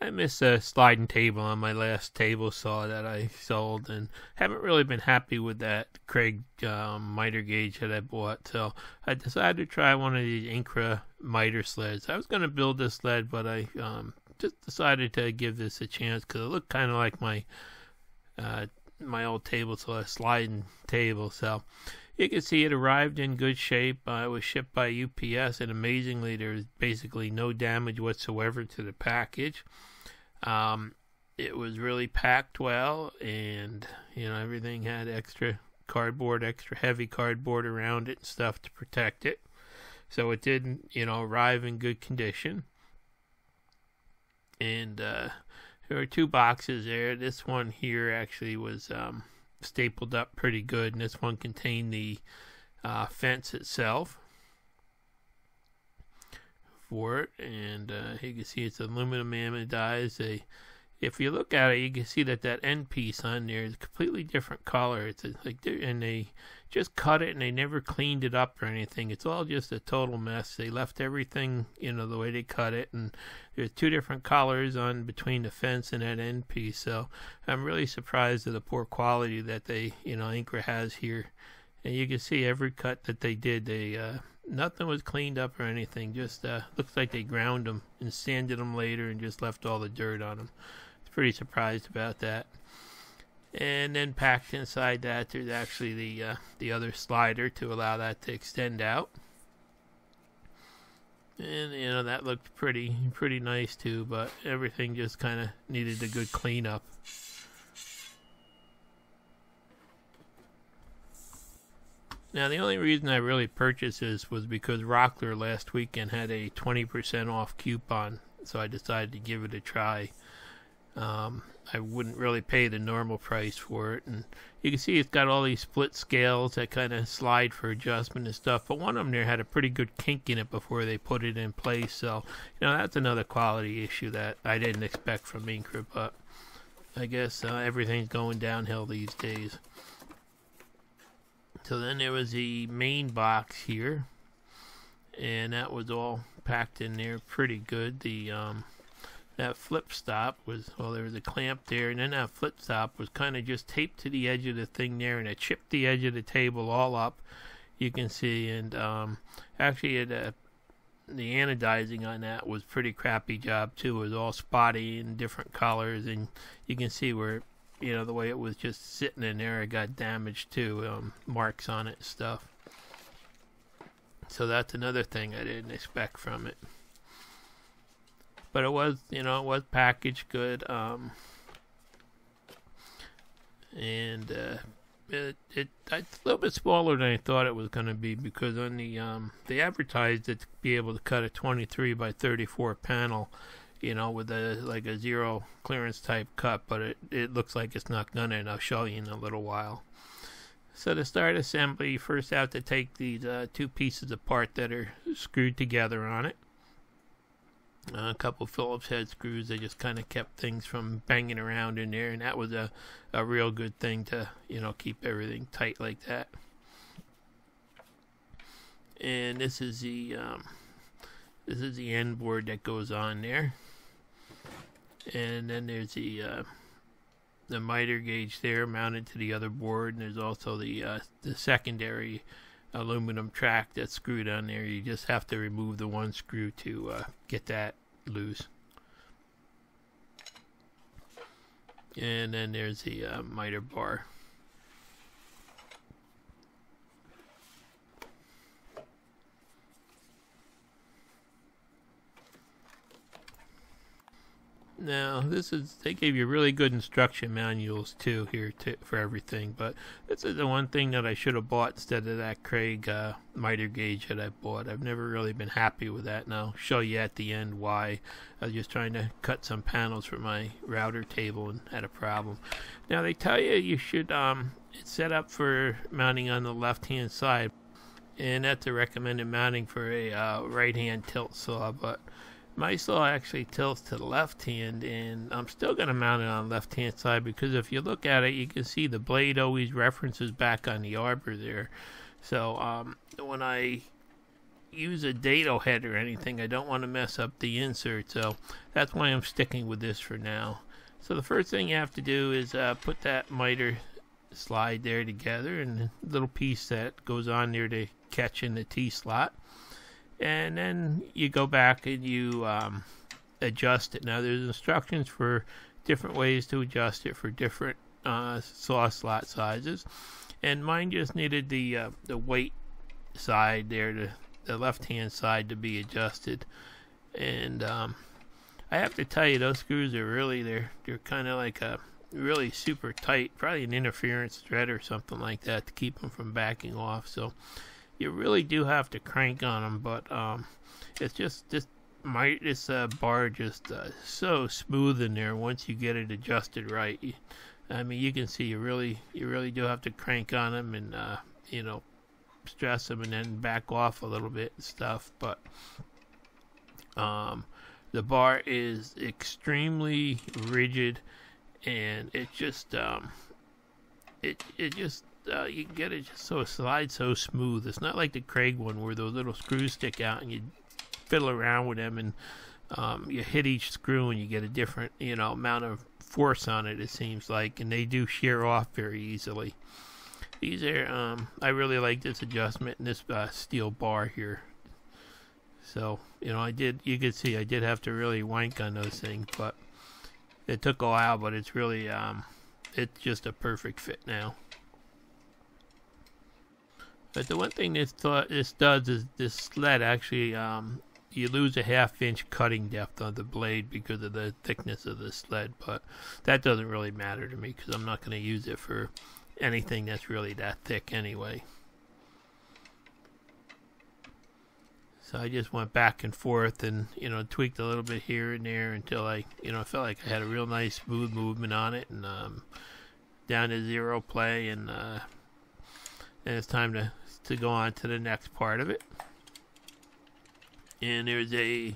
I missed a sliding table on my last table saw that I sold, and haven't really been happy with that Kreg um, miter gauge that I bought. So I decided to try one of these Incra miter sleds. I was going to build this sled, but I um, just decided to give this a chance because it looked kind of like my uh, my old table saw, sliding table. So you can see it arrived in good shape. Uh, it was shipped by UPS, and amazingly, there's basically no damage whatsoever to the package. Um, it was really packed well, and you know everything had extra cardboard, extra heavy cardboard around it and stuff to protect it. So it didn't, you know, arrive in good condition. And uh, there were two boxes there. This one here actually was um, stapled up pretty good, and this one contained the uh, fence itself for it. And uh, you can see it's aluminum anodized. They, if you look at it, you can see that that end piece on there is a completely different color. It's like, and they just cut it and they never cleaned it up or anything. It's all just a total mess. They left everything, you know, the way they cut it, and there's two different colors on between the fence and that end piece. So I'm really surprised at the poor quality that they, you know, Incra has here. And you can see every cut that they did, they uh, nothing was cleaned up or anything. Just uh, looks like they ground them and sanded them later and just left all the dirt on them. Pretty surprised about that and then packed inside that. There's actually the uh, the other slider to allow that to extend out. And you know that looked pretty pretty nice too but everything just kind of needed a good cleanup. Now the only reason I really purchased this was because Rockler last weekend had a 20% off coupon so I decided to give it a try um, I wouldn't really pay the normal price for it. And you can see it's got all these split scales that kind of slide for adjustment and stuff. But one of them there had a pretty good kink in it before they put it in place. So, you know, that's another quality issue that I didn't expect from Incra. But I guess uh, everything's going downhill these days. So then there was the main box here. And that was all packed in there pretty good. The um, that flip stop was well there was a clamp there and then that flip stop was kind of just taped to the edge of the thing there and it chipped the edge of the table all up you can see and um, actually it, uh, the anodizing on that was pretty crappy job too. It was all spotty and different colors and you can see where you know the way it was just sitting in there it got damaged too um, marks on it and stuff. So that's another thing I didn't expect from it but it was you know it was packaged good um, and uh, it, it it's a little bit smaller than I thought it was going to be because on the um, they advertised it to be able to cut a 23 by 34 panel you know with a like a zero clearance type cut but it, it looks like it's not gonna and I'll show you in a little while. So to start assembly you first have to take these uh, two pieces apart that are screwed together on it a couple Phillips head screws. They just kind of kept things from banging around in there, and that was a, a real good thing to you know keep everything tight like that. And this is the um, this is the end board that goes on there, and then there's the uh, the miter gauge there mounted to the other board, and there's also the uh, the secondary aluminum track that's screwed on there. You just have to remove the one screw to uh, get that loose. And then there's the uh, miter bar. Now, this is they gave you really good instruction manuals too here to, for everything, but this is the one thing that I should have bought instead of that Kreg uh, miter gauge that I bought. I've never really been happy with that, and I'll show you at the end why. I was just trying to cut some panels for my router table and had a problem. Now they tell you you should um, it's set up for mounting on the left-hand side, and that's a recommended mounting for a uh, right-hand tilt saw, but my saw actually tilts to the left hand and I'm still going to mount it on the left hand side because if you look at it you can see the blade always references back on the arbor there so um, when I use a dado head or anything. I don't want to mess up the insert, so that's why I'm sticking with this for now. So the first thing you have to do is uh, put that miter slide there together and the little piece that goes on there to catch in the T slot. And then you go back and you um, adjust it. Now there's instructions for different ways to adjust it for different uh, saw slot sizes. And mine just needed the uh, the weight side there, the, the left hand side to be adjusted. And um, I have to tell you, those screws are really they're they're kind of like a really super tight, probably an interference thread or something like that to keep them from backing off. So you really do have to crank on them, but um, it's just just my this uh, bar just uh, so smooth in there once you get it adjusted right. I mean, you can see you really you really do have to crank on them and uh, you know stress them and then back off a little bit and stuff. But um, the bar is extremely rigid and it just um, it it just uh, you can get it just so it slides so smooth. It's not like the Kreg one where those little screws stick out and you fiddle around with them and um, you hit each screw and you get a different you know amount of force on it. It seems like, and they do shear off very easily. These are um, I really like this adjustment and this uh, steel bar here. So you know I did you could see I did have to really wank on those things, but it took a while. But it's really um, it's just a perfect fit now. But the one thing this th- this does is this sled actually um, you lose a half inch cutting depth on the blade because of the thickness of the sled, but that doesn't really matter to me because I'm not going to use it for anything that's really that thick anyway. So I just went back and forth and, you know, tweaked a little bit here and there until I, you know, I felt like I had a real nice smooth movement on it and um, down to zero play and uh, then it's time to, to go on to the next part of it and there's a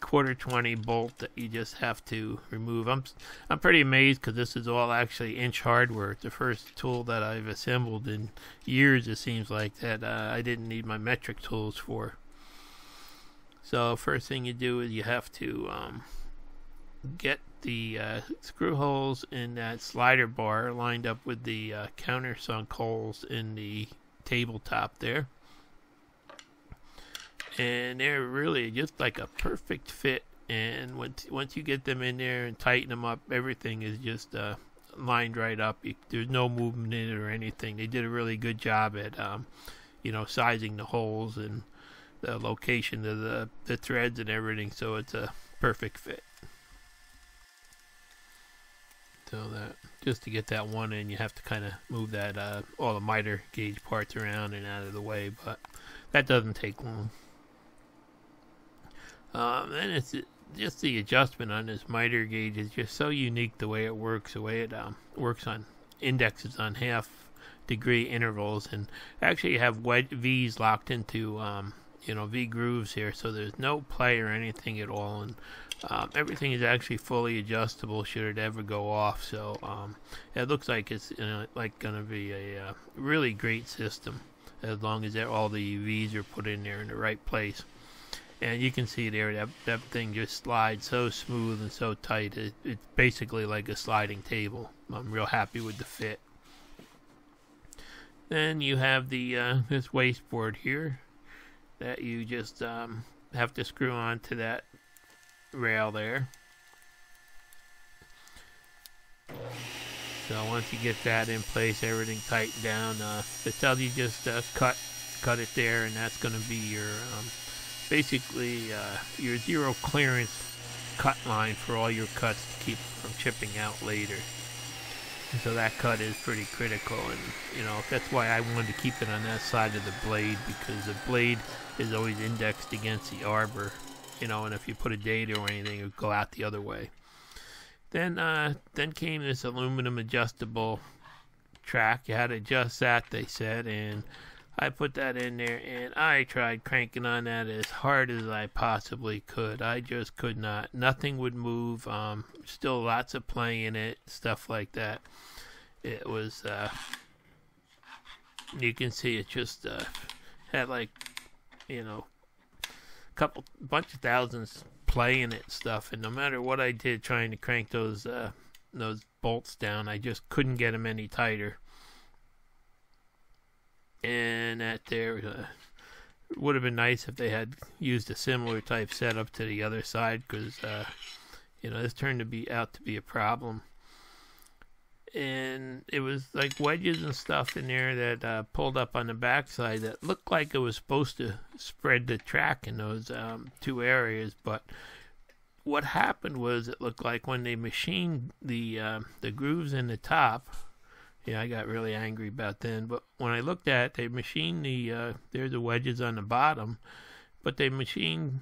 quarter 20 bolt that you just have to remove. I'm I'm pretty amazed because this is all actually inch hardware. It's the first tool that I've assembled in years. It seems like that uh, I didn't need my metric tools for. So first thing you do is you have to um, get the uh, screw holes in that slider bar lined up with the uh, countersunk holes in the tabletop there and they're really just like a perfect fit. And once once you get them in there and tighten them up, everything is just uh, lined right up. You, there's no movement in it or anything. They did a really good job at um, you know sizing the holes and the location of the the threads and everything. So it's a perfect fit. So that just to get that one in, you have to kind of move that uh, all the miter gauge parts around and out of the way, but that doesn't take long. Um, and it's just the adjustment on this miter gauge is just so unique the way it works, the way it um, works on indexes on half degree intervals, and actually you have V's locked into um, you know V grooves here, so there's no play or anything at all, and um, everything is actually fully adjustable should it ever go off. So um, it looks like it's you know, like going to be a uh, really great system as long as all the V's are put in there in the right place and you can see there that that thing just slides so smooth and so tight. It, it's basically like a sliding table. I'm real happy with the fit. Then you have the uh, this wasteboard here that you just um, have to screw onto that rail there. So once you get that in place, everything tightened down. Uh, it tells you just uh, cut cut it there, and that's going to be your um, basically uh, your zero clearance cut line for all your cuts to keep from chipping out later. so that cut is pretty critical, and you know that's why I wanted to keep it on that side of the blade because the blade is always indexed against the arbor, you know, and if you put a dado or anything, it would go out the other way. Then, uh, then came this aluminum adjustable track. You had to adjust that, they said, and I put that in there and I tried cranking on that as hard as I possibly could. I just could not. Nothing would move. Um, still lots of play in it, stuff like that. It was, uh, you can see it just uh, had like, you know, couple bunch of thousands playing it stuff, and no matter what I did trying to crank those uh, those bolts down, I just couldn't get them any tighter. And that there uh, would have been nice if they had used a similar type setup to the other side, because uh, you know this turned to be out to be a problem and it was like wedges and stuff in there that uh, pulled up on the backside that looked like it was supposed to spread the track in those um, two areas. But what happened was it looked like when they machined the uh, the grooves in the top. Yeah, I got really angry about then. But when I looked at it, they machined the uh, there's the wedges on the bottom, but they machined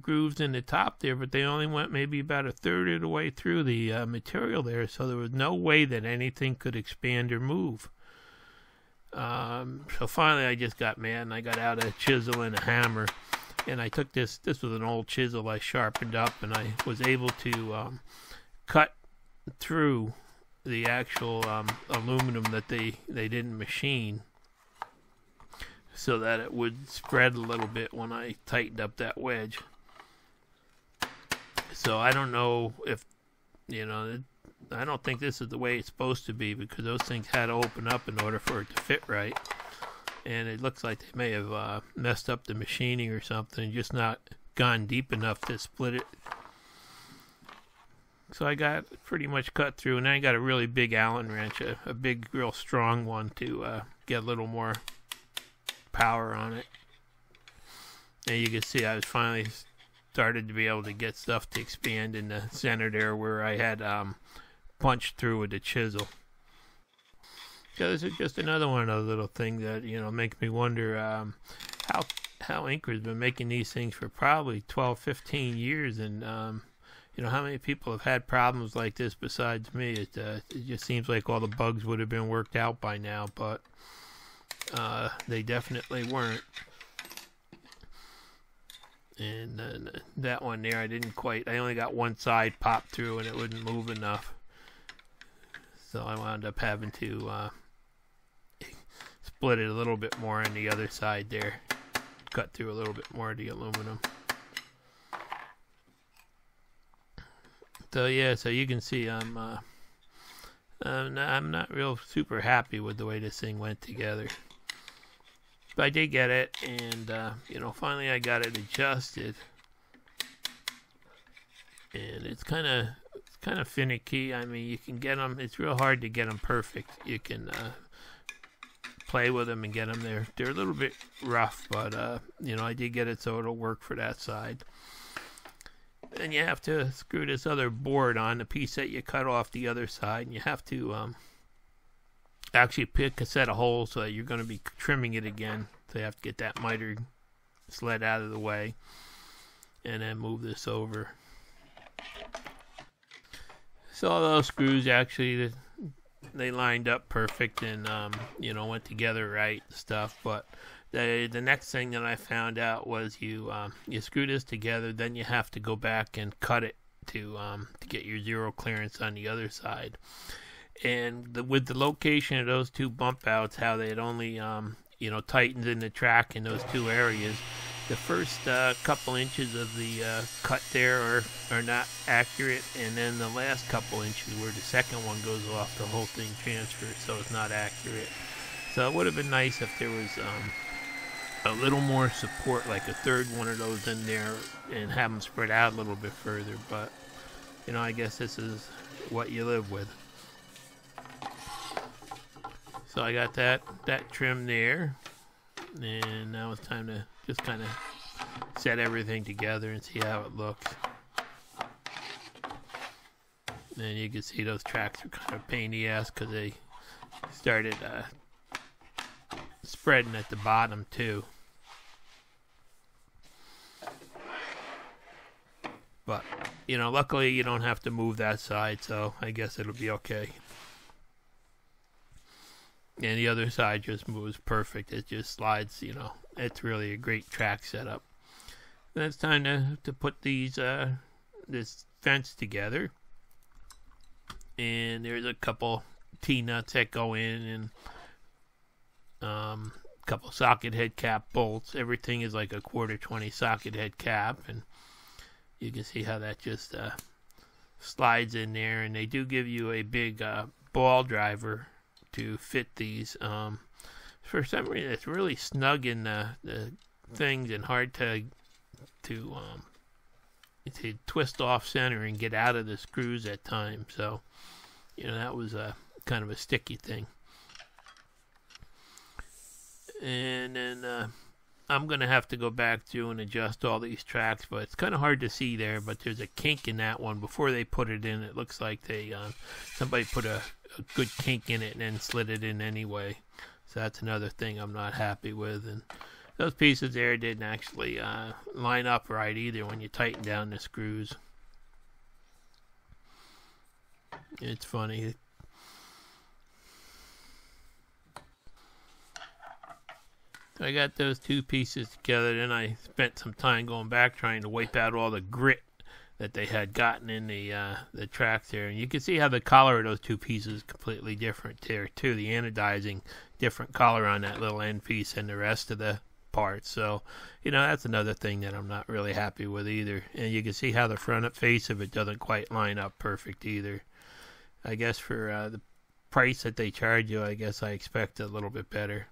grooves in the top there, but they only went maybe about a third of the way through the uh, material there, so there was no way that anything could expand or move. Um, so finally, I just got mad and I got out a chisel and a hammer, and I took this. This was an old chisel I sharpened up, and I was able to um, cut through the actual um, aluminum that they they didn't machine so that it would spread a little bit when I tightened up that wedge. So I don't know if, you know, I don't think this is the way it's supposed to be because those things had to open up in order for it to fit right. And it looks like they may have uh, messed up the machining or something, just not gone deep enough to split it. So I got pretty much cut through, and I got a really big Allen wrench, a, a big, real strong one to uh, get a little more power on it. And you can see I was finally started to be able to get stuff to expand in the center there where I had um, punched through with the chisel. So this is just another one of those little things that you know makes me wonder um, how how Incra's been making these things for probably 12, 15 years, and um, you know how many people have had problems like this besides me. It, uh, it just seems like all the bugs would have been worked out by now, but uh, they definitely weren't and uh, that one there I didn't quite I only got one side popped through and it wouldn't move enough. So I wound up having to uh, split it a little bit more on the other side there. Cut through a little bit more of the aluminum. So yeah so you can see I'm uh, I'm not, I'm not real super happy with the way this thing went together but I did get it, and uh, you know, finally I got it adjusted, and it's kind of it's kind of finicky. I mean, you can get them. It's real hard to get them perfect. You can uh, play with them and get them there. They're a little bit rough, but uh, you know, I did get it so it'll work for that side. Then you have to screw this other board on the piece that you cut off the other side, and you have to um, actually pick a set of holes so that you're going to be trimming it again. So you have to get that miter sled out of the way and then move this over. So those screws actually they lined up perfect and um, you know went together right stuff. But the the next thing that I found out was you um, you screw this together, then you have to go back and cut it to um, to get your zero clearance on the other side and the, with the location of those two bump outs, how they had only um, you know tightened in the track in those two areas. The first uh, couple inches of the uh, cut there are, are not accurate, and then the last couple inches where the second one goes off, the whole thing transfers, so it's not accurate. So it would have been nice if there was um, a little more support, like a third one of those in there, and have them spread out a little bit further. But you know, I guess this is what you live with. So I got that that trim there, and now it's time to just kind of set everything together and see how it looks. And you can see those tracks are kind of pain in the ass because they started uh, spreading at the bottom too. But, you know, luckily you don't have to move that side, so I guess it'll be okay and the other side just moves perfect. It just slides, you know. It's really a great track setup. Then it's time to, to put these uh, this fence together. And there's a couple T nuts that go in and um, a couple socket head cap bolts. Everything is like a quarter 20 socket head cap, and you can see how that just uh, slides in there. And they do give you a big uh, ball driver to fit these. Um, for some reason, it's really snug in the, the things and hard to to um, to twist off center and get out of the screws at times. So, you know, that was a kind of a sticky thing. And then uh, I'm going to have to go back through and adjust all these tracks, but it's kind of hard to see there. But there's a kink in that one. Before they put it in, it looks like they uh, somebody put a, a good kink in it and then slid it in anyway. So that's another thing I'm not happy with. And those pieces there didn't actually uh, line up right either when you tighten down the screws. It's funny. I got those two pieces together, then I spent some time going back trying to wipe out all the grit that they had gotten in the uh, the tracks there, and you can see how the color of those two pieces is completely different there too. The anodizing different color on that little end piece and the rest of the parts. So, you know, that's another thing that I'm not really happy with either. And you can see how the front face of it doesn't quite line up perfect either. I guess for uh, the price that they charge you, I guess I expect a little bit better.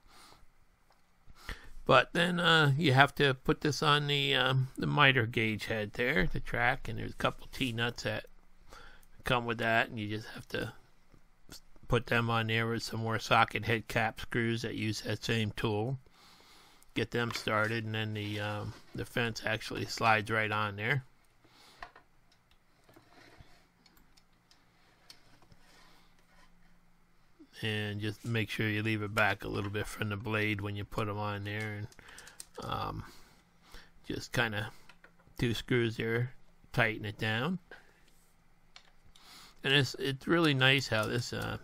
But then uh, you have to put this on the um, the miter gauge head there, the track, and there's a couple T nuts that come with that, and you just have to put them on there with some more socket head cap screws that use that same tool get them started, and then the um, the fence actually slides right on there. And just make sure you leave it back a little bit from the blade when you put them on there, and um, just kind of two screws there, tighten it down. And it's it's really nice how this uh,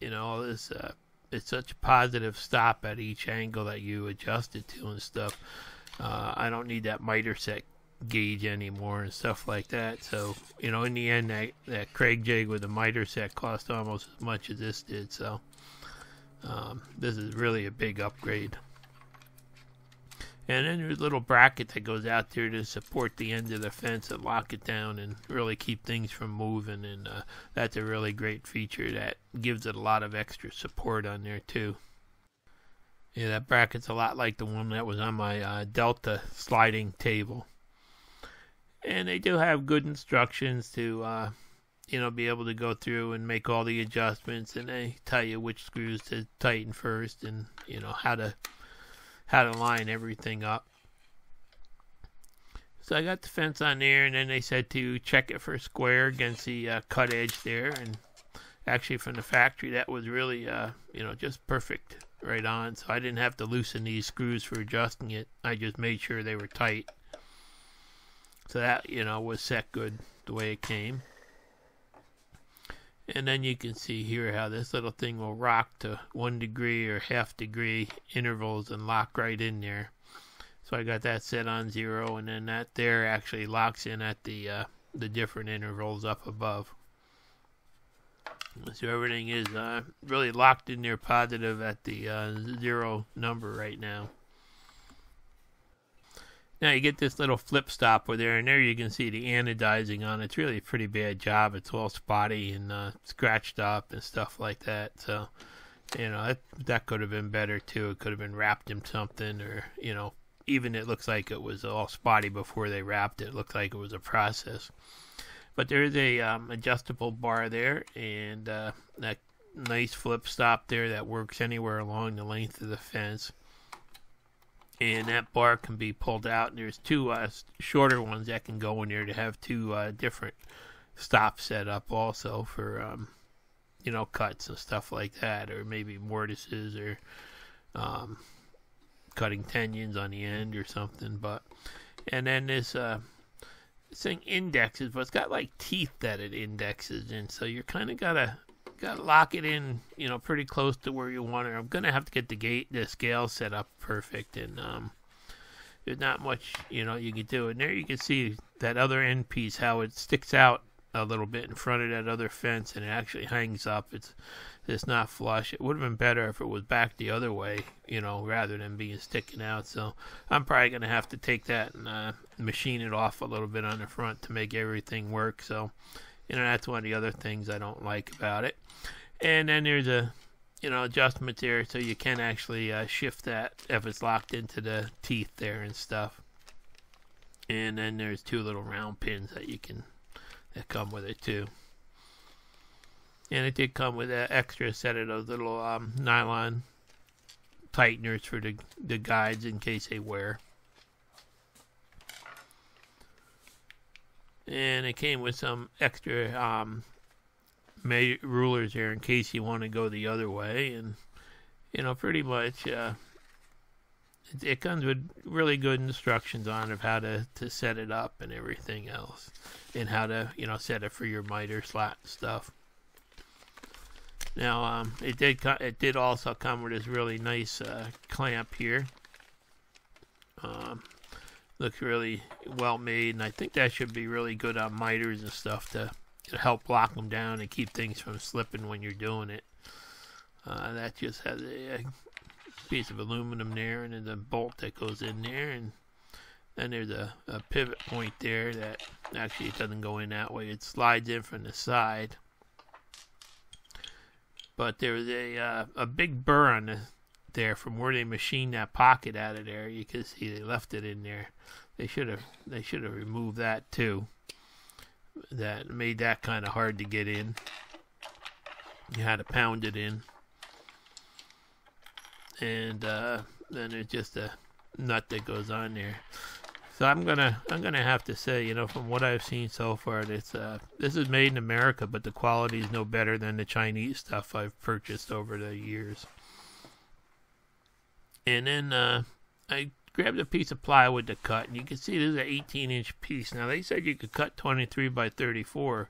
you know all this uh, it's such a positive stop at each angle that you adjust it to and stuff. Uh, I don't need that miter set gauge anymore and stuff like that. So you know, in the end, that that Kreg jig with the miter set cost almost as much as this did. So um, this is really a big upgrade. And then there's a little bracket that goes out there to support the end of the fence and lock it down and really keep things from moving. And uh, that's a really great feature that gives it a lot of extra support on there too. Yeah, that bracket's a lot like the one that was on my uh, Delta sliding table. And they do have good instructions to, uh, you know, be able to go through and make all the adjustments. And they tell you which screws to tighten first and, you know, how to how to line everything up. So I got the fence on there, and then they said to check it for square against the uh, cut edge there. And actually, from the factory, that was really, uh, you know, just perfect right on. So I didn't have to loosen these screws for adjusting it. I just made sure they were tight. So that, you know, was set good the way it came. And then you can see here how this little thing will rock to one degree or half degree intervals and lock right in there. So I got that set on zero and then that there actually locks in at the uh, the different intervals up above. So everything is uh, really locked in there positive at the uh, zero number right now. Now you get this little flip stop with there, and there you can see the anodizing on it. It's really a pretty bad job. It's all spotty and uh, scratched up and stuff like that. So, you know, that, that could have been better too. It could have been wrapped in something, or you know, even it looks like it was all spotty before they wrapped it. It looked like it was a process. But there is a um, adjustable bar there, and uh, that nice flip stop there that works anywhere along the length of the fence and that bar can be pulled out. And there's two uh, shorter ones that can go in there to have two uh, different stops set up also for um, you know cuts and stuff like that, or maybe mortises or um, cutting tenons on the end or something. But and then this uh, this thing indexes, but it's got like teeth that it indexes, and so you're kind of gotta got to lock it in, you know, pretty close to where you want it. I'm gonna have to get the gate, the scale set up perfect, and um, there's not much, you know, you can do. And there you can see that other end piece, how it sticks out a little bit in front of that other fence, and it actually hangs up. It's it's not flush. It would have been better if it was back the other way, you know, rather than being sticking out. So I'm probably gonna have to take that and uh, machine it off a little bit on the front to make everything work. So you know that's one of the other things I don't like about it. And then there's a you know adjustment there, so you can actually uh, shift that if it's locked into the teeth there and stuff. And then there's two little round pins that you can that come with it too. And it did come with an extra set of those little um, nylon tighteners for the, the guides in case they wear. And it came with some extra um, rulers here in case you want to go the other way. And, you know, pretty much uh, it, it, comes with really good instructions on of how to, to set it up and everything else. And how to, you know, set it for your miter slot stuff. Now, um, it did it did also come with this really nice uh, clamp here. Looks really well made, and I think that should be really good on miters and stuff to, to help lock them down and keep things from slipping when you're doing it. Uh, that just has a, a, piece of aluminum there, and then the bolt that goes in there, and then there's a, a pivot point there that actually doesn't go in that way; it slides in from the side but there was a uh, a big burr on the, there from where they machined that pocket out of there. You can see they left it in there. They should have they should have removed that too. That made that kind of hard to get in. You had to pound it in, and uh, then there's just a nut that goes on there. So I'm gonna I'm gonna have to say, you know, from what I've seen so far, this uh, this is made in America, but the quality is no better than the Chinese stuff I've purchased over the years. And then uh, I grabbed a piece of plywood to cut, and you can see this is an 18 inch piece. Now they said you could cut 23 by 34,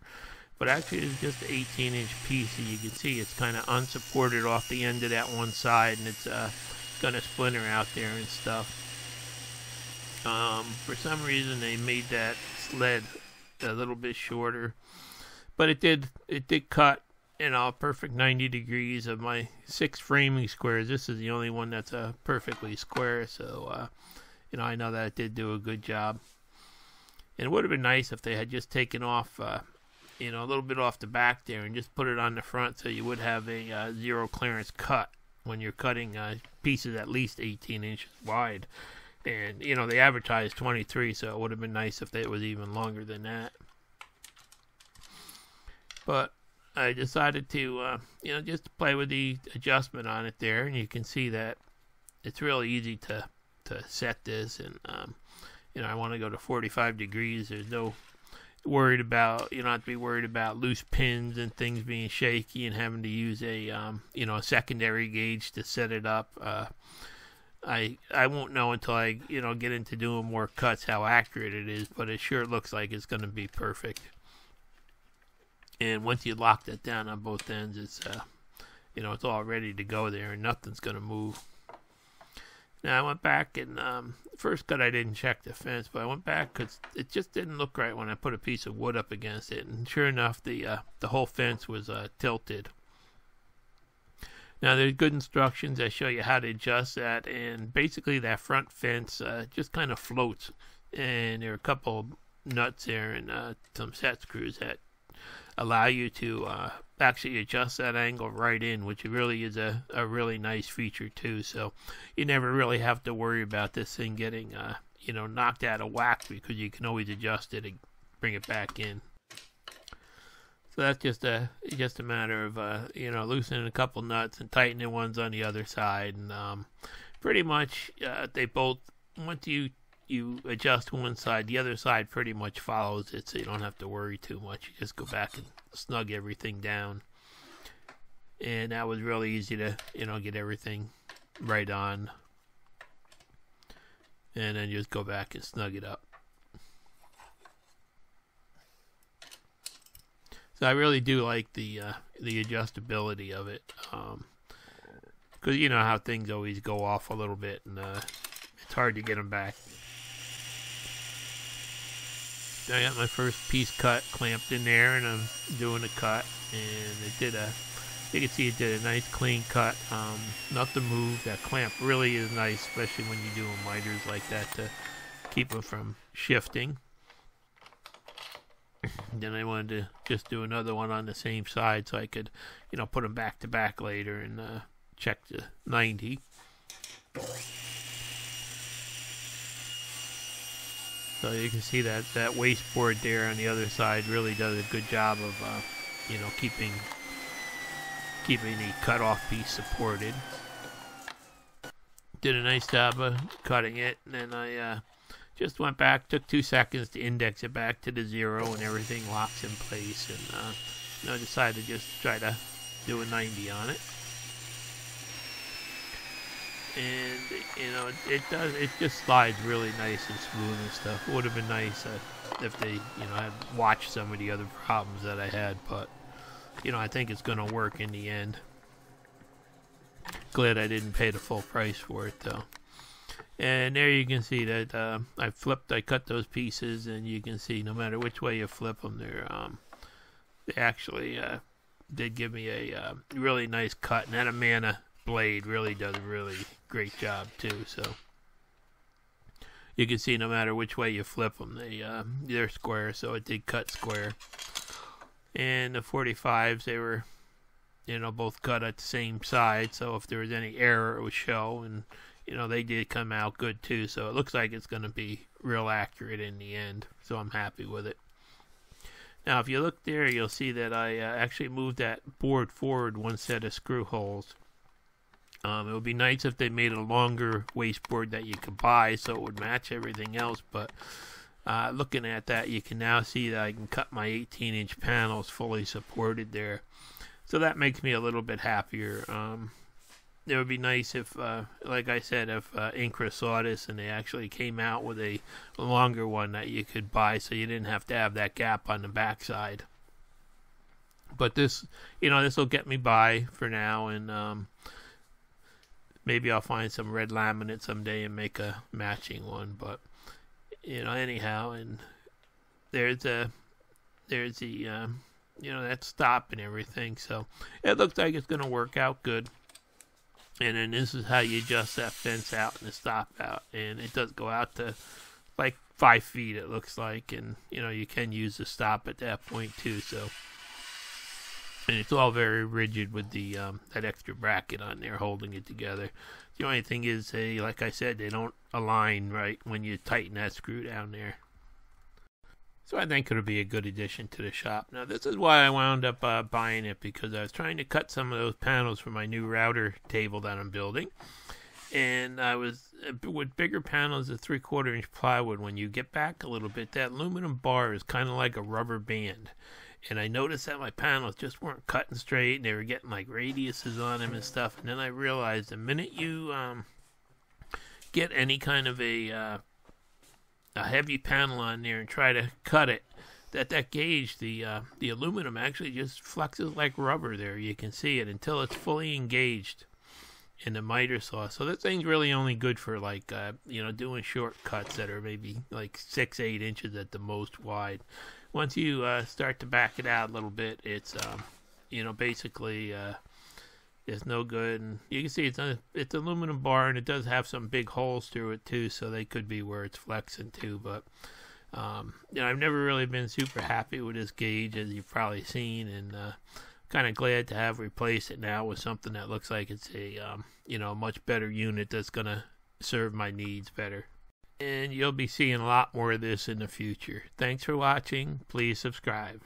but actually it's just an 18 inch piece, and you can see it's kind of unsupported off the end of that one side, and it's uh, gonna splinter out there and stuff. Um, for some reason, they made that sled a little bit shorter, but it did it did cut you know perfect 90 degrees of my six framing squares. This is the only one that's a uh, perfectly square, so uh, you know I know that it did do a good job. And it would have been nice if they had just taken off. Uh, you know, a little bit off the back there and just put it on the front so you would have a uh, zero clearance cut when you're cutting uh, pieces at least 18 inches wide and you know they advertised 23 so it would have been nice if it was even longer than that but i decided to uh, you know just play with the adjustment on it there and you can see that it's really easy to to set this and um, you know i want to go to 45 degrees there's no worried about you don't have to be worried about loose pins and things being shaky and having to use a um, you know a secondary gauge to set it up uh, I I won't know until I you know get into doing more cuts how accurate it is, but it sure looks like it's going to be perfect. And once you lock that down on both ends, it's uh, you know it's all ready to go there, and nothing's going to move. Now I went back and um, first cut I didn't check the fence, but I went back because it just didn't look right when I put a piece of wood up against it, and sure enough, the uh, the whole fence was uh, tilted. Now there's good instructions that show you how to adjust that, and basically that front fence uh, just kind of floats, and there are a couple nuts there and uh, some set screws that allow you to uh, actually adjust that angle right in, which really is a, a really nice feature too. So you never really have to worry about this thing getting uh, you know knocked out of whack because you can always adjust it and bring it back in. So that's just a just a matter of uh, you know loosening a couple nuts and tightening ones on the other side, and um, pretty much uh, they both once you you adjust one side, the other side pretty much follows it, so you don't have to worry too much. You just go back and snug everything down, and that was really easy to you know get everything right on, and then just go back and snug it up. So I really do like the uh, the adjustability of it, because um, you know how things always go off a little bit, and uh, it's hard to get them back. I got my first piece cut clamped in there, and I'm doing a cut, and it did a. You can see it did a nice clean cut. Um, nothing moved. That clamp really is nice, especially when you're doing miters like that to keep them from shifting. then I wanted to just do another one on the same side so I could, you know, put them back to back later and uh, check the 90. So you can see that that waste board there on the other side really does a good job of, uh, you know, keeping keeping the cutoff piece supported. Did a nice job of cutting it, and then I uh, just went back, took two seconds to index it back to the zero, and everything locks in place. And uh, know, decided to just try to do a 90 on it and you know it, does it just slides really nice and smooth and stuff. It would have been nice uh, if they you know had watched some of the other problems that I had, but you know I think it's going to work in the end. Glad I didn't pay the full price for it though. And there you can see that uh, I flipped, I cut those pieces, and you can see no matter which way you flip them, they're um, they actually uh, did give me a uh, really nice cut. And that Amana blade really does really great job too. So you can see no matter which way you flip them, they uh, they're square. So it did cut square. And the 45s, they were, you know, both cut at the same side. So if there was any error, it would show. And you know they did come out good too. So it looks like it's going to be real accurate in the end. So I'm happy with it. Now, if you look there, you'll see that I uh, actually moved that board forward one set of screw holes. Um, it would be nice if they made a longer waste board that you could buy so it would match everything else. But uh, looking at that, you can now see that I can cut my 18 inch panels fully supported there. So that makes me a little bit happier. Um, it would be nice if, uh, like I said, if uh, Incra saw this and they actually came out with a longer one that you could buy so you didn't have to have that gap on the backside. But this, you know, this will get me by for now. And, um, maybe I'll find some red laminate someday and make a matching one. But you know, anyhow, and there's a there's the um, you know that stop and everything. So it looks like it's gonna work out good. And then this is how you adjust that fence out and the stop out, and it does go out to like five feet. It looks like, and you know you can use the stop at that point too. So and it's all very rigid with the um, that extra bracket on there holding it together. The only thing is, they, like I said, they don't align right when you tighten that screw down there. So I think it'll be a good addition to the shop. Now this is why I wound up uh, buying it because I was trying to cut some of those panels for my new router table that I'm building, and I was uh, with bigger panels of three quarter inch plywood. When you get back a little bit, that aluminum bar is kind of like a rubber band and I noticed that my panels just weren't cutting straight and they were getting like radiuses on them and stuff. And then I realized the minute you um, get any kind of a uh, a heavy panel on there and try to cut it, that that gauge, the uh, the aluminum actually just flexes like rubber. There, you can see it until it's fully engaged in the miter saw. So that thing's really only good for like uh, you know doing short cuts that are maybe like six eight inches at the most wide once you uh, start to back it out a little bit, it's um, you know basically uh, it's no good. And you can see it's a it's aluminum bar and it does have some big holes through it too, so they could be where it's flexing too. But um, you know I've never really been super happy with this gauge as you've probably seen, and uh, kind of glad to have replaced it now with something that looks like it's a um, you know much better unit that's gonna serve my needs better and you'll be seeing a lot more of this in the future. Thanks for watching. Please subscribe.